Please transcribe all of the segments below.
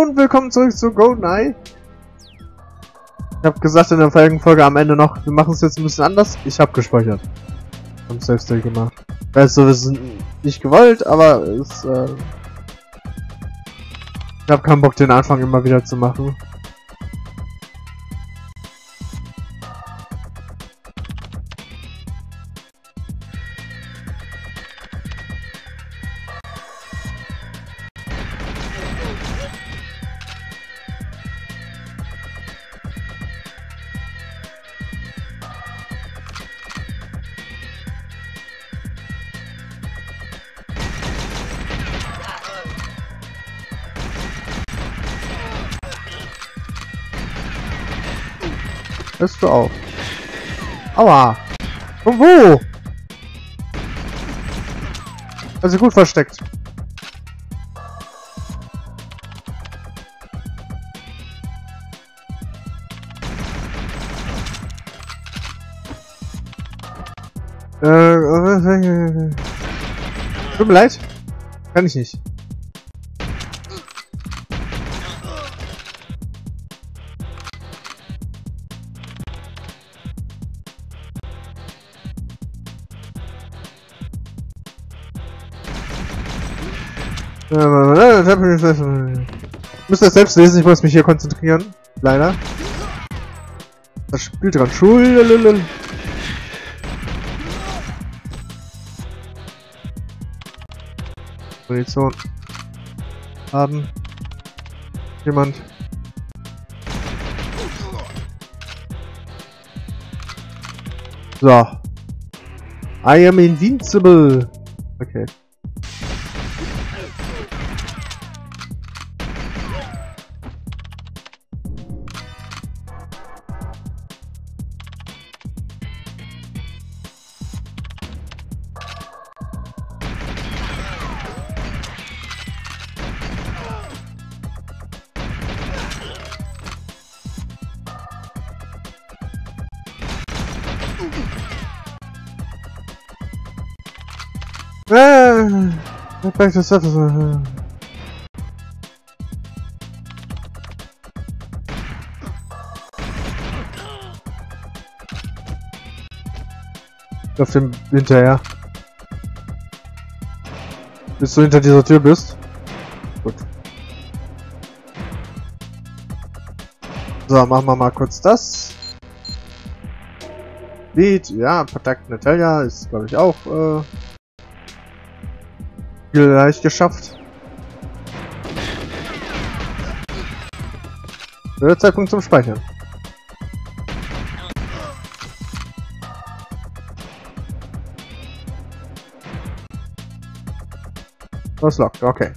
Und willkommen zurück zu GoldenEye. Ich habe gesagt in der vorigen Folge am Ende noch, wir machen es jetzt ein bisschen anders. Ich habe gespeichert. Safe State gemacht. Weißt du, wir sind nicht gewollt, aber es, äh, ich habe keinen Bock, den Anfang immer wieder zu machen. Hörst du auf? Aua! Von wo? Also gut versteckt. Äh, tut mir leid. Kann ich nicht. Muss das selbst lesen, ich muss mich hier konzentrieren. Leider. Das spielt dran. Schul. Munition. Haben. Jemand. So. I am invincible. Okay. Back to surface. Auf dem hinterher. Bis du hinter dieser Tür bist. Gut. So, machen wir mal kurz das. Beat, ja, Protect Natalia ist, glaube ich, auch äh, Vielleicht geschafft. Der Zeitpunkt zum Speichern. Das lockt, okay.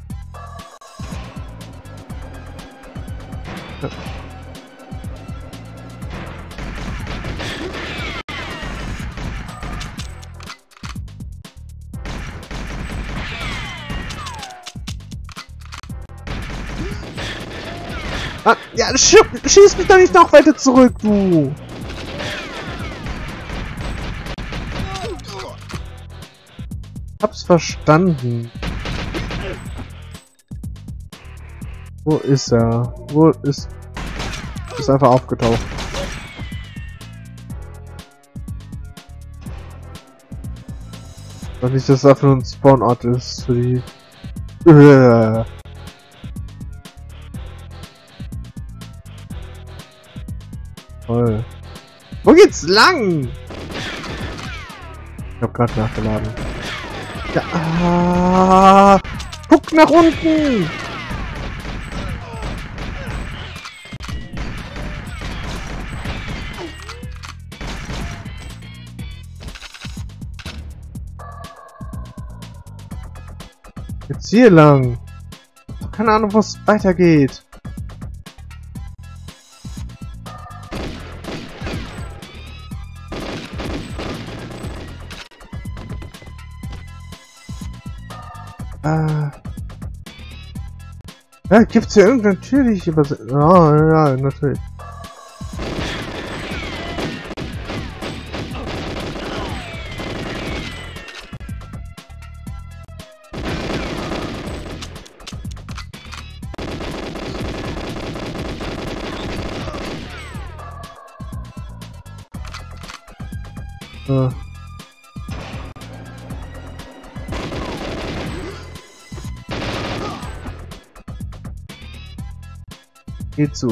Sch schieß mich doch nicht noch weiter zurück, du! Hab's verstanden. Wo ist er? Wo ist... Ist einfach aufgetaucht. Doch nicht, dass das für ein Spawnort ist für die... Toll. Wo geht's lang? Ich hab grad nachgeladen. Ja, ah, guck nach unten! Jetzt hier lang. Keine Ahnung, wo es weitergeht. Ja, gibt's ja irgendein natürlich über. Oh, ja, natürlich. Uh. Geht zu.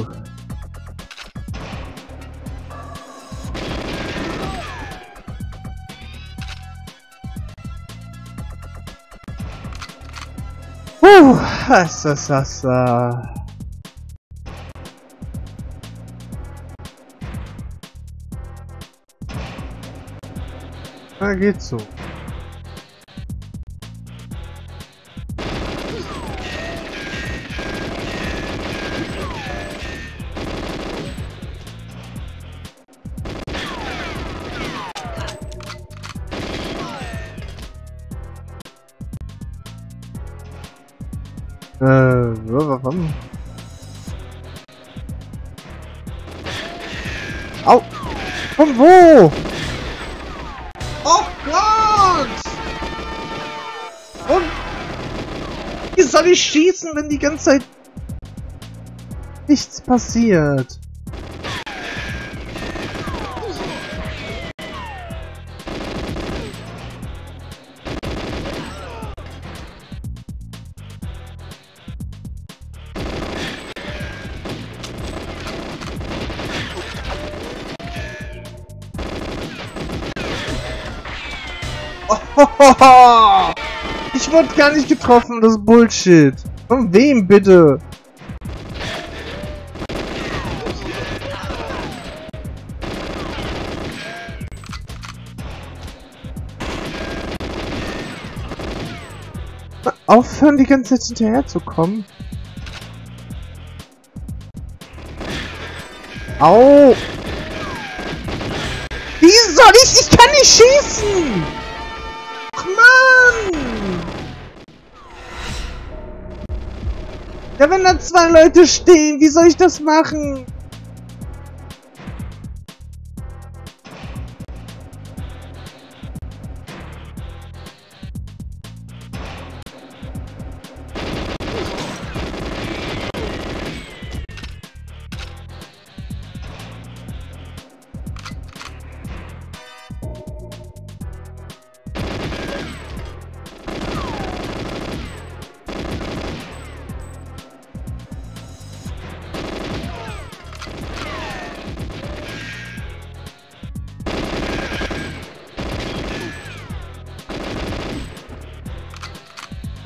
Uh, was ist das? Uh... Äh, warum? Au! Von wo? Oh Gott! Und wie soll ich schießen, wenn die ganze Zeit nichts passiert? Ich wurde gar nicht getroffen, das ist Bullshit. Von wem bitte? Aufhören, die ganze Zeit hinterher zu kommen. Au! Wie soll ich? Ich kann nicht schießen! Ja, wenn da zwei Leute stehen, wie soll ich das machen?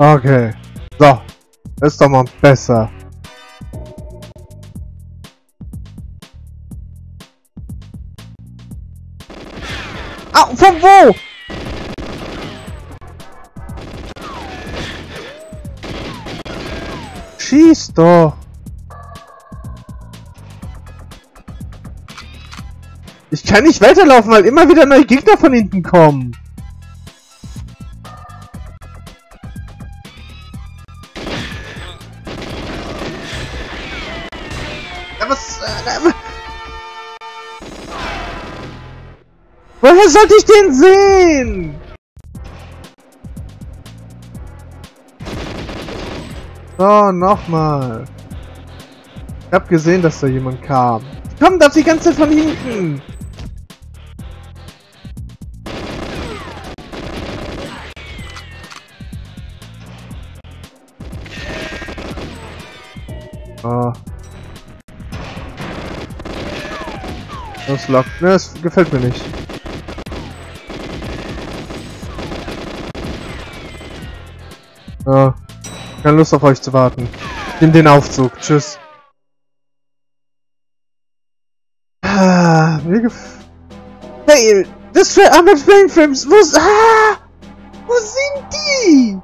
Okay. So. Ist doch mal besser. Au, von wo? Schieß doch. Ich kann nicht weiterlaufen, weil immer wieder neue Gegner von hinten kommen. Woher sollte ich den sehen? So, nochmal. Ich hab gesehen, dass da jemand kam. Komm doch die ganze Zeit von hinten. Oh. Das lockt. Ne, das gefällt mir nicht. Keine Lust auf euch zu warten. Nimm den Aufzug. Tschüss. Ah, mir gef... Hey, das für Armored Flameframes, wo... Ah! Wo sind die?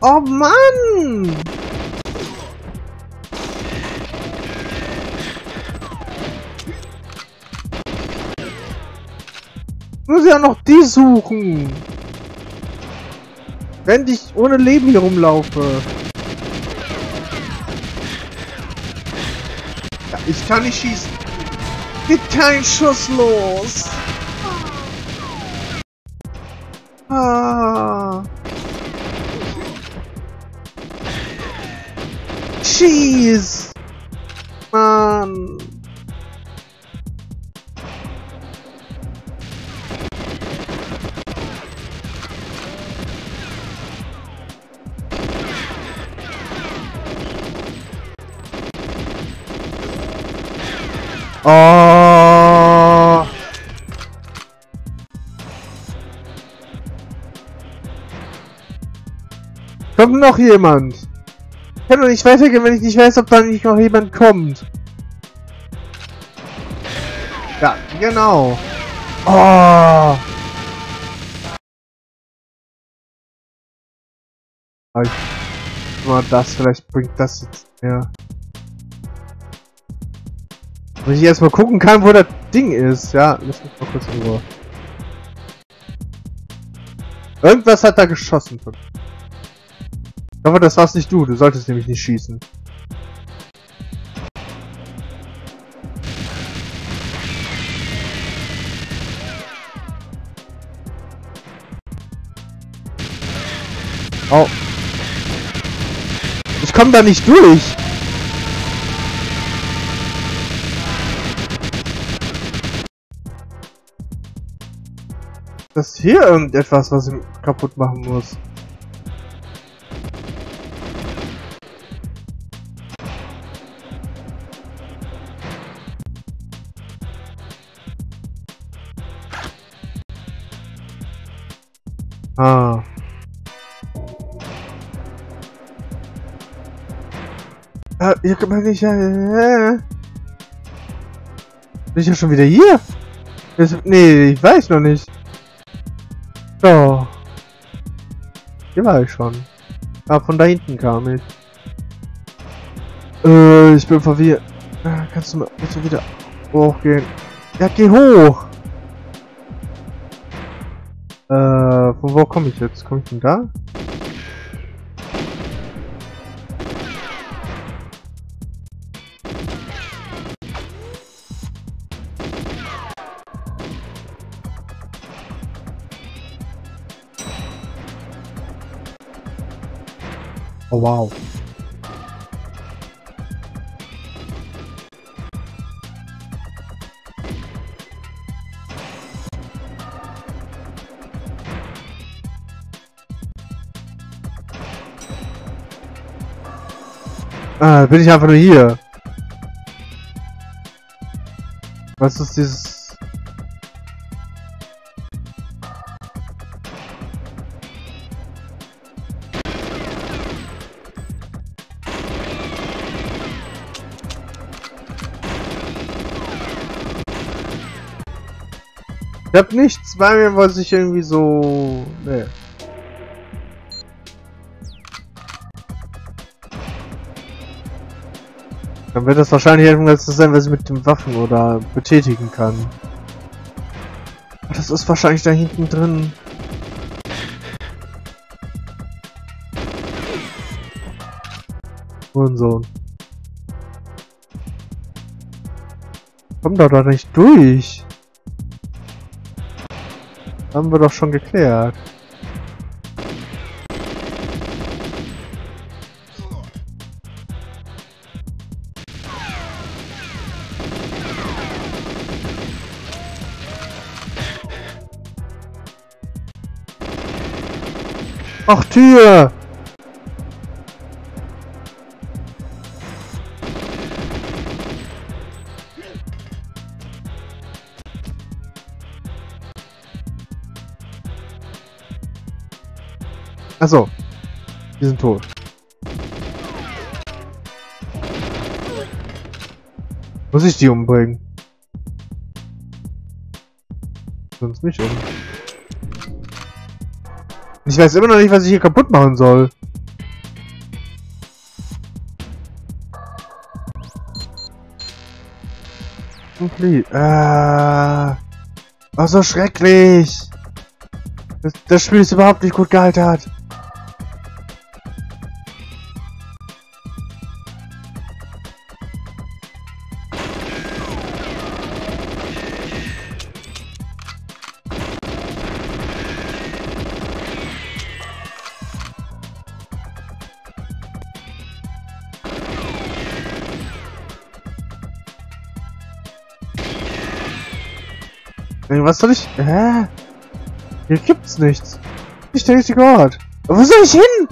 Oh Mann! Muss ja noch die suchen. Wenn ich ohne Leben hier rumlaufe. Ja, ich kann nicht schießen. Geht kein Schuss los. Ah. Schieß. Mann. Oh. Kommt noch jemand? Ich kann doch nicht weitergehen, wenn ich nicht weiß, ob da nicht noch jemand kommt. Ja, genau. Oh. Mal das, vielleicht bringt das jetzt mehr. Wenn ich erstmal gucken kann, wo das Ding ist. Ja, lass mich mal kurz Ruhe. Irgendwas hat da geschossen. Ich hoffe, das war's nicht du. Du solltest nämlich nicht schießen. Oh. Ich komme da nicht durch. Ist hier irgendetwas, was ich kaputt machen muss. Ah. Ah, hier kann man nicht. Äh, bin ich ja schon wieder hier? Nee, ich weiß noch nicht. So. Hier war ich schon. Ah, von da hinten kam ich. Äh, ich bin verwirrt. Ah, kannst du mal bitte wieder hochgehen? Ja, geh hoch! Äh, von wo komme ich jetzt? Komme ich von da? Oh wow. Ah, bin ich einfach nur hier. Was ist dieses... Ich hab nichts bei mir, was ich irgendwie so... Nee. Dann wird das wahrscheinlich irgendwas sein, was ich mit den Waffen oder betätigen kann. Das ist wahrscheinlich da hinten drin. Hurensohn. Komm da doch nicht durch. Haben wir doch schon geklärt. Ach, Tür! Die sind tot. Muss ich die umbringen? Sonst nicht um. Ich weiß immer noch nicht, was ich hier kaputt machen soll. Complete. Äh. Oh, so schrecklich. Das, das Spiel ist überhaupt nicht gut gealtert. was soll ich... Hä? Hier gibt's nichts. Nicht der richtige Ort. Wo soll ich hin?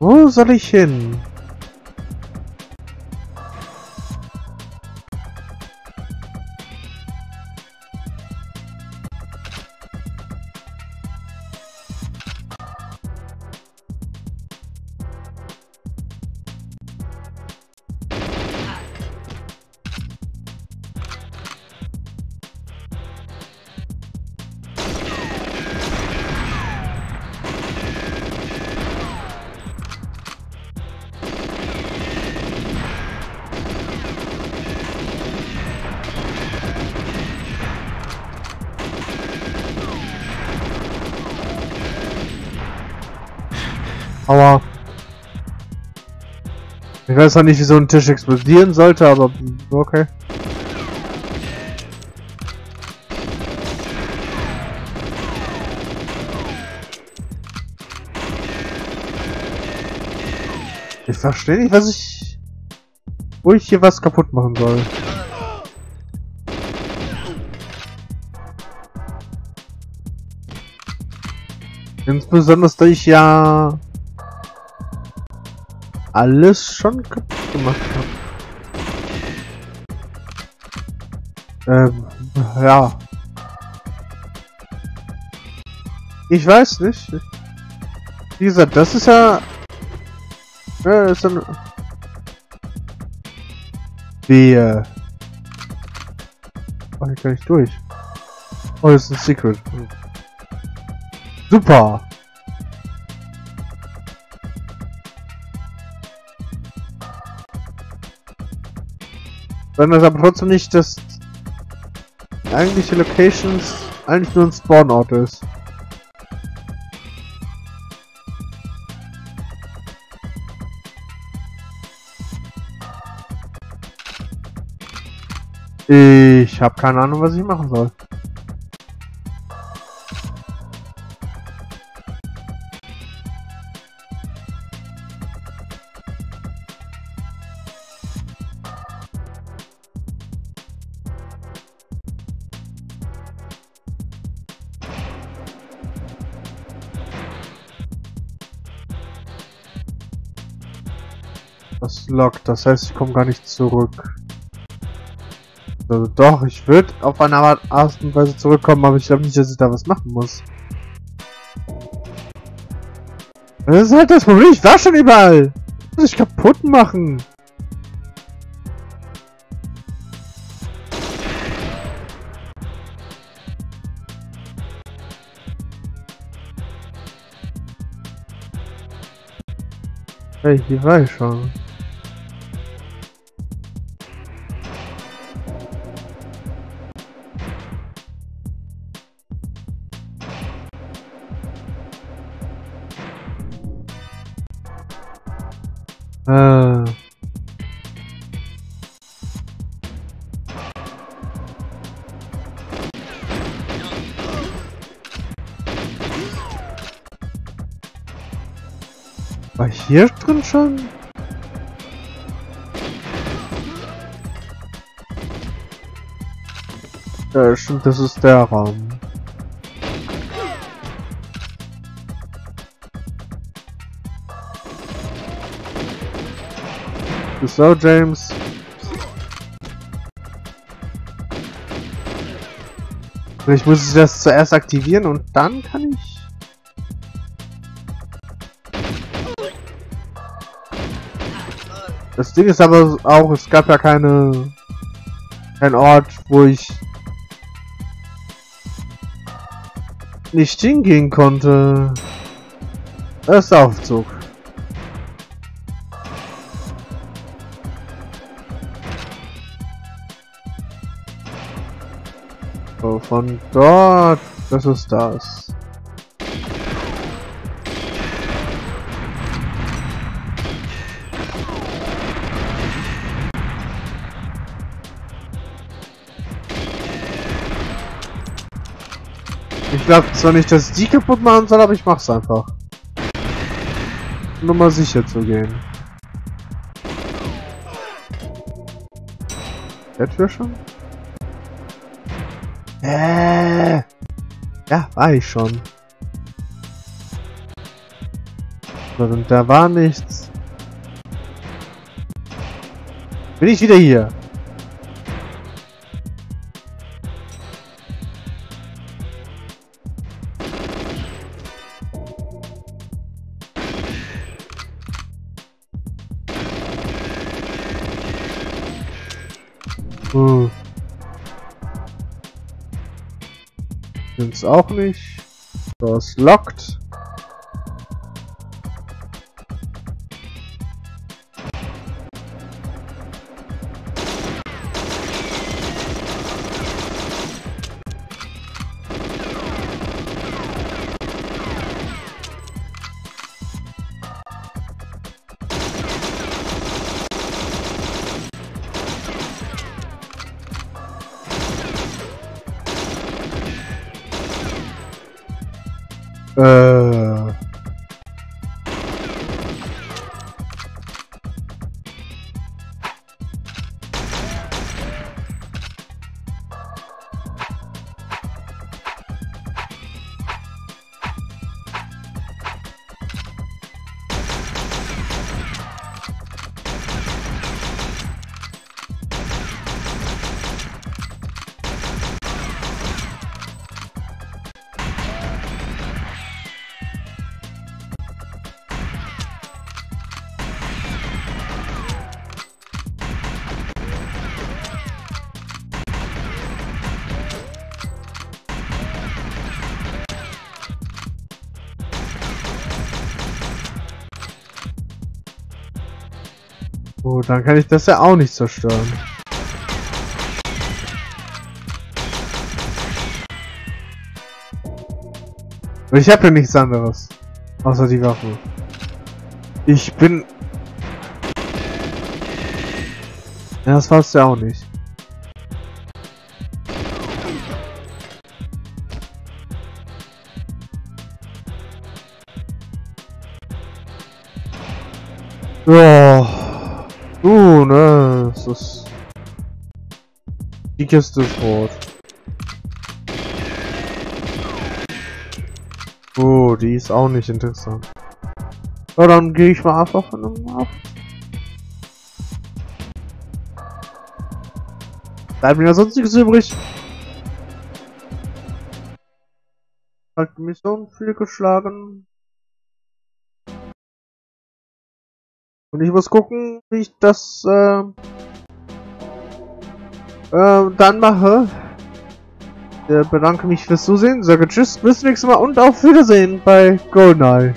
Wo soll ich hin? Aua. Ich weiß auch nicht, wie so ein Tisch explodieren sollte, aber okay. Ich verstehe nicht, was ich... Wo ich hier was kaputt machen soll. Insbesondere, da ich ja alles schon kaputt gemacht habe. Ähm, ja. Ich weiß nicht. Wie gesagt, das ist ja... Ja, ist dann... Wie, äh... Oh, hier kann ich durch. Oh, das ist ein Secret. Super! Wenn das aber trotzdem nicht das eigentliche Locations eigentlich nur ein Spawnort ist. Ich habe keine Ahnung, was ich machen soll. Das lockt, das heißt, ich komme gar nicht zurück. Also doch, ich würde auf eine Art und Weise zurückkommen, aber ich glaube nicht, dass ich da was machen muss. Das ist halt das Problem, ich war schon überall. Muss ich kaputt machen. Hey, hier war ich schon. Hier drin schon? Ja, stimmt, das ist der Raum. So, James. Vielleicht muss ich das zuerst aktivieren und dann kann ich... Das Ding ist aber auch, es gab ja keine... Kein Ort, wo ich... nicht hingehen konnte. Das ist Aufzug. So, von dort. Das ist das. Ich glaube zwar nicht, dass ich die kaputt machen soll, aber ich mach's einfach. Nur mal sicher zu gehen. Der Tür schon? Äh. Ja, war ich schon. Und da war nichts. Bin ich wieder hier? Auch nicht. Das lockt. Äh. Oh, dann kann ich das ja auch nicht zerstören. Und ich habe ja nichts anderes. Außer die Waffe. Ich bin... Ja, das war's ja auch nicht. Ja. Du, ne, es ist... Die Kiste ist rot. Oh, die ist auch nicht interessant. Ja, dann gehe ich mal einfach von einem ab. Bleibt mir sonst nichts übrig. Hat die Mission viel geschlagen. Und ich muss gucken, wie ich das äh, äh, dann mache. Ich bedanke mich fürs Zusehen, sage Tschüss, bis zum nächsten Mal und auf Wiedersehen bei GoldenEye.